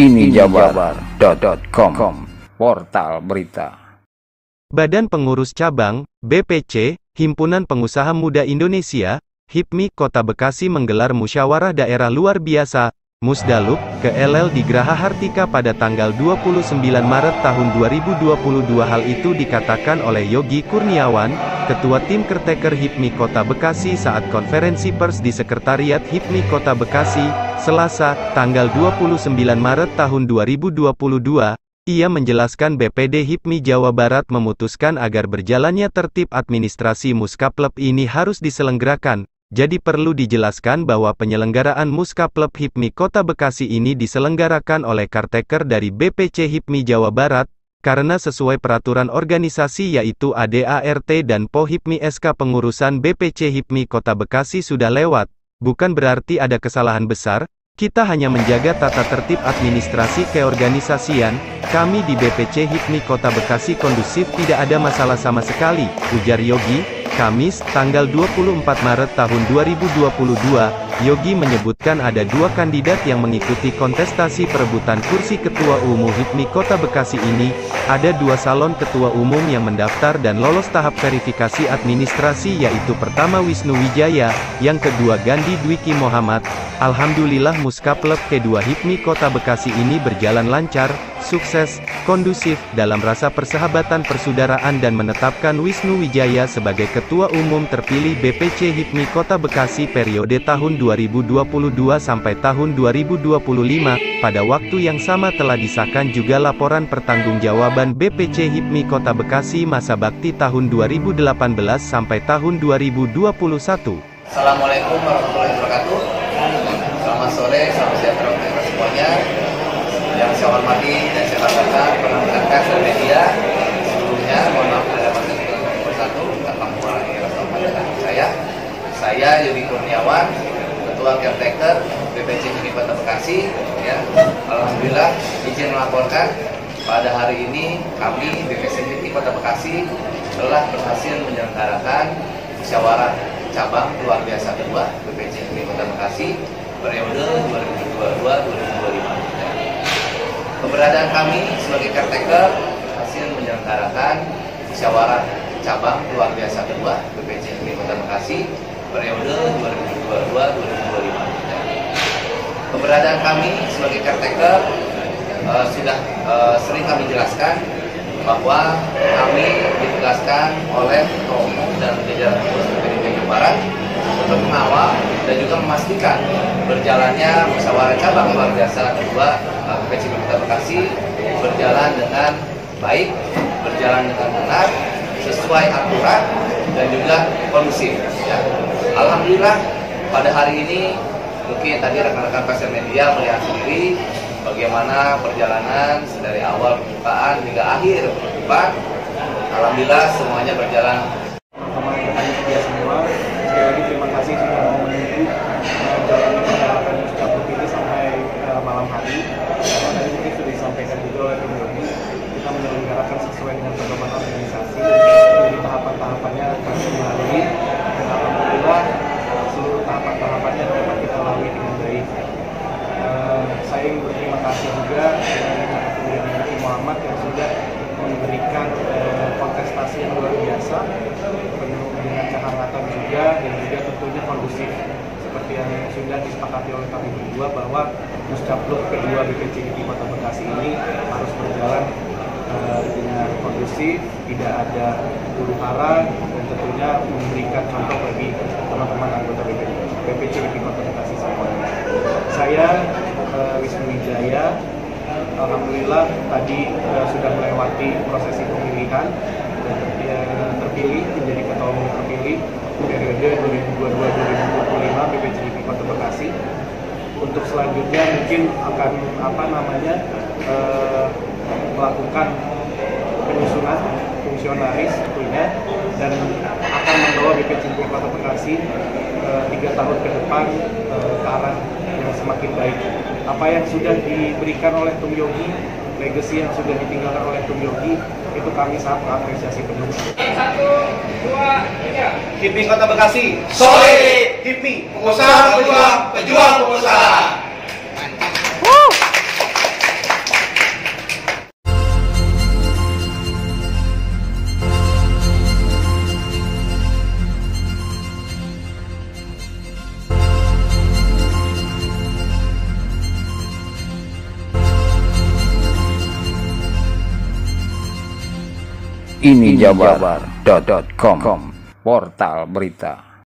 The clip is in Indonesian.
Ini jabar.com Portal berita. Badan Pengurus Cabang, BPC, Himpunan Pengusaha Muda Indonesia, HIPMI Kota Bekasi menggelar musyawarah daerah luar biasa, Musdaluk, ke LL di Graha Hartika pada tanggal 29 Maret tahun 2022 hal itu dikatakan oleh Yogi Kurniawan, Ketua Tim Kerteker HIPMI Kota Bekasi saat konferensi pers di Sekretariat HIPMI Kota Bekasi, Selasa, tanggal 29 Maret tahun 2022, ia menjelaskan BPD HIPMI Jawa Barat memutuskan agar berjalannya tertib administrasi Muskaplep ini harus diselenggarakan, jadi perlu dijelaskan bahwa penyelenggaraan Muskaplep HIPMI Kota Bekasi ini diselenggarakan oleh Karteker dari BPC HIPMI Jawa Barat, karena sesuai peraturan organisasi yaitu ADART dan PO HIPMI SK pengurusan BPC HIPMI Kota Bekasi sudah lewat, bukan berarti ada kesalahan besar, kita hanya menjaga tata tertib administrasi keorganisasian, kami di BPC HIPMI Kota Bekasi kondusif tidak ada masalah sama sekali, ujar Yogi, Kamis, tanggal 24 Maret tahun 2022, Yogi menyebutkan ada dua kandidat yang mengikuti kontestasi perebutan kursi Ketua Umum HIPMI Kota Bekasi ini, ada dua salon Ketua Umum yang mendaftar dan lolos tahap verifikasi administrasi yaitu pertama Wisnu Wijaya, yang kedua Gandhi Dwiki Muhammad. Alhamdulillah Muskaplep kedua HIPMI Kota Bekasi ini berjalan lancar, sukses, kondusif, dalam rasa persahabatan persaudaraan dan menetapkan Wisnu Wijaya sebagai Ketua Umum terpilih BPC HIPMI Kota Bekasi periode tahun 2022 sampai tahun 2025, pada waktu yang sama telah disahkan juga laporan pertanggungjawaban BPC HIPMI Kota Bekasi masa bakti tahun 2018 sampai tahun 2021. Assalamualaikum warahmatullahi wabarakatuh. Selamat sore, selamat sejahtera untuk semuanya yang saya hormati dan saya banggakan pers dan media sebelumnya mohon maaf ada nomor satu tanpa mengurangi rasa saya saya Yogi Kurniawan Ketua Caretaker BPC Mini Kota Bekasi ya. Alhamdulillah izin melaporkan pada hari ini kami BPC Mini Kota Bekasi telah berhasil menyelenggarakan musyawarah cabang luar biasa kedua BPC Mini Kota Bekasi periode 2022-2025 Keberadaan kami sebagai caretaker hasil menyelenggarakan musyawarah cabang luar biasa kedua BPC Kota Bekasi periode 2022-2025. Keberadaan kami sebagai caretaker uh, sudah uh, sering kami jelaskan bahwa kami ditugaskan oleh Ketua Umum dan jajaran pengurus BPD Jawa Barat untuk mengawal dan juga memastikan berjalannya musyawarah cabang luar biasa kedua PPC Kota Bekasi berjalan dengan baik, berjalan dengan benar, sesuai aturan dan juga kondusif. Ya. Alhamdulillah pada hari ini mungkin tadi rekan-rekan pers media melihat sendiri bagaimana perjalanan dari awal pembukaan hingga akhir penutupan. Alhamdulillah semuanya berjalan. Teman-teman media semua, sekali lagi terima kasih sudah mau menunggu jalannya perjalanan Muscapuk ini sampai uh, malam hari. Karena tadi mungkin sudah disampaikan juga oleh Tim Yogi, kita menyelenggarakan sesuai dengan pedoman organisasi. Jadi tahapan-tahapannya akan dilalui dan alhamdulillah seluruh tahapan-tahapannya dapat kita lalui dengan baik. Uh, saya ingin berterima kasih juga dengan kemudian Nabi Muhammad yang sudah memberikan uh, kontestasi yang luar biasa penuh dengan kehangatan juga dan juga tentunya kondusif yang sudah disepakati oleh kami berdua bahwa Muscapluk kedua BPCIT Kota Bekasi ini harus berjalan uh, dengan kondusif, tidak ada huru hara dan tentunya memberikan contoh bagi teman-teman anggota BPCIT Kota Bekasi semuanya. Saya uh, Wisnu Wijaya, Alhamdulillah tadi uh, sudah melewati prosesi pemilihan dan uh, terpilih menjadi ketua umum terpilih periode 2022-2025 BPCIP Kota Bekasi. Selanjutnya mungkin akan apa namanya uh, melakukan penyusunan fungsionaris tentunya dan akan membawa BPCIP Kota Bekasi uh, tiga tahun ke depan uh, ke arah yang semakin baik. Apa yang sudah diberikan oleh Tung Yogi, legacy yang sudah ditinggalkan oleh Tung Yogi, itu kami sangat mengapresiasi penuh. Satu, dua, tiga. HIPMI Kota Bekasi, Solid. HIPMI, Pengusaha pejuang, pejuang pengusaha. Ini jabar.com Portal berita